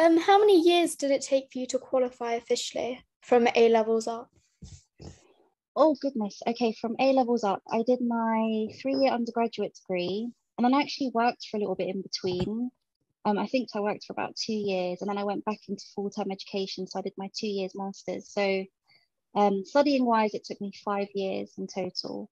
Um, how many years did it take for you to qualify officially from A levels up? Oh goodness. Okay, from A levels up, I did my three-year undergraduate degree, and then I actually worked for a little bit in between. Um, I think I worked for about two years, and then I went back into full-time education. So I did my two years masters. So um, studying wise, it took me five years in total.